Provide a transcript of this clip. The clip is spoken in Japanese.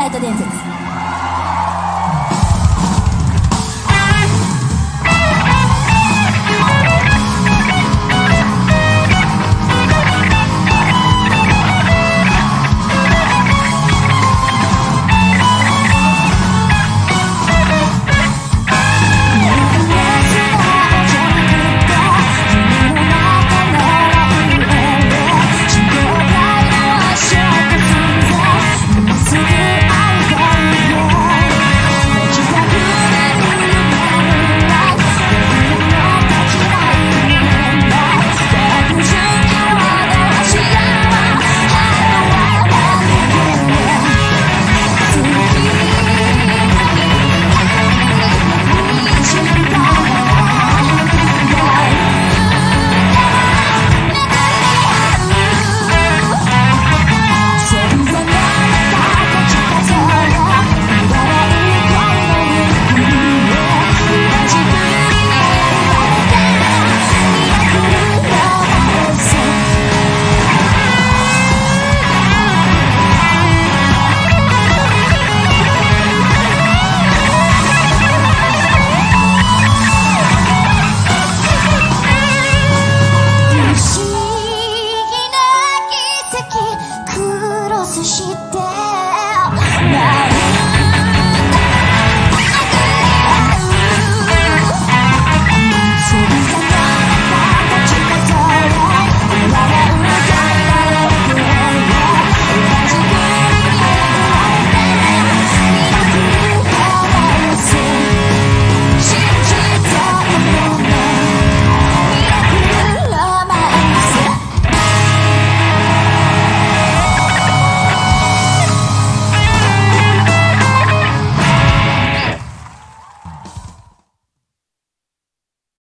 ライト伝説。そっ